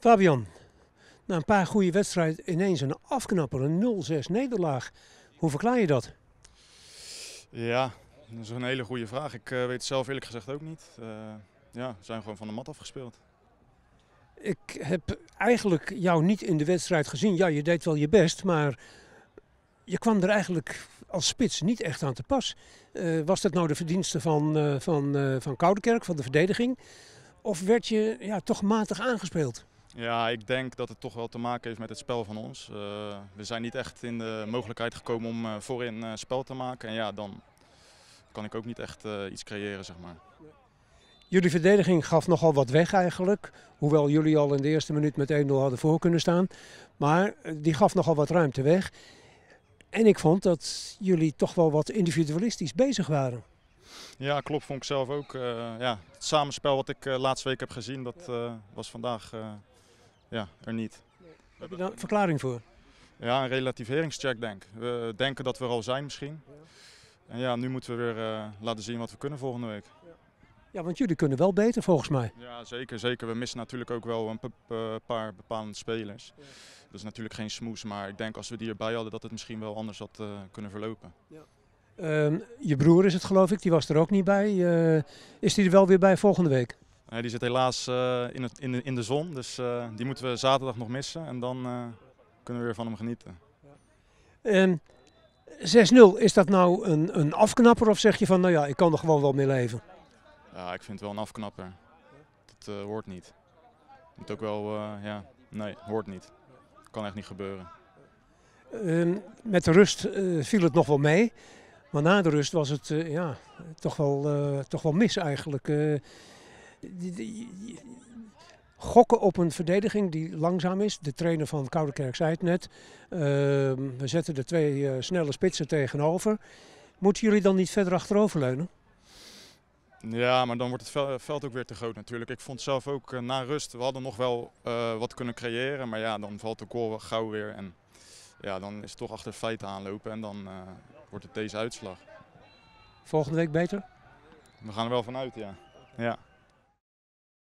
Fabian, na een paar goede wedstrijden ineens een afknapper, een 0-6 nederlaag. Hoe verklaar je dat? Ja, dat is een hele goede vraag. Ik uh, weet het zelf eerlijk gezegd ook niet. Uh, ja, we zijn gewoon van de mat afgespeeld. Ik heb eigenlijk jou niet in de wedstrijd gezien. Ja, je deed wel je best, maar je kwam er eigenlijk als spits niet echt aan te pas. Uh, was dat nou de verdienste van, van, van Koudekerk, van de verdediging? Of werd je ja, toch matig aangespeeld? Ja, ik denk dat het toch wel te maken heeft met het spel van ons. Uh, we zijn niet echt in de mogelijkheid gekomen om uh, voorin uh, spel te maken. En ja, dan kan ik ook niet echt iets creëren, zeg maar. Jullie verdediging gaf nogal wat weg eigenlijk. Hoewel jullie al in de eerste minuut met 1-0 hadden voor kunnen staan. Maar die gaf nogal wat ruimte weg. En ik vond dat jullie toch wel wat individualistisch bezig waren. Ja, klopt. Vond ik zelf ook. ja, het samenspel wat ik laatste week heb gezien, dat was vandaag ja, er niet. Heb je daar een verklaring voor? Ja, een relativeringscheck denk We denken dat we er al zijn misschien. Ja. En ja, nu moeten we weer uh, laten zien wat we kunnen volgende week. Ja. ja, want jullie kunnen wel beter volgens mij. Ja, zeker. zeker. We missen natuurlijk ook wel een paar bepaalde spelers. Ja. Dat is natuurlijk geen smoes, maar ik denk als we die erbij hadden dat het misschien wel anders had uh, kunnen verlopen. Ja. Uh, je broer is het geloof ik, die was er ook niet bij. is die er wel weer bij volgende week? Uh, die zit helaas uh, in, het, in, de, in de zon, dus uh, die moeten we zaterdag nog missen en dan kunnen we weer van hem genieten. Ja. 6-0, is dat nou een, een afknapper of zeg je van nou ja, ik kan er gewoon wel mee leven? Ja, ik vind het wel een afknapper. Dat hoort niet. Moet ook wel, ja, nee, hoort niet. Kan echt niet gebeuren. Ehm, met de rust viel het nog wel mee, maar na de rust was het ja, toch, wel, toch wel mis eigenlijk gokken op een verdediging die langzaam is. De trainer van Koudekerk zei het net. Uh, we zetten de twee uh, snelle spitsen tegenover. Moeten jullie dan niet verder achterover leunen? Ja, maar dan wordt het veld ook weer te groot natuurlijk. Ik vond zelf ook uh, na rust, we hadden nog wel uh, wat kunnen creëren. Maar ja, dan valt de goal gauw weer. En ja, dan is het toch achter feiten aanlopen en dan wordt het deze uitslag. Volgende week beter? We gaan er wel vanuit, ja. ja.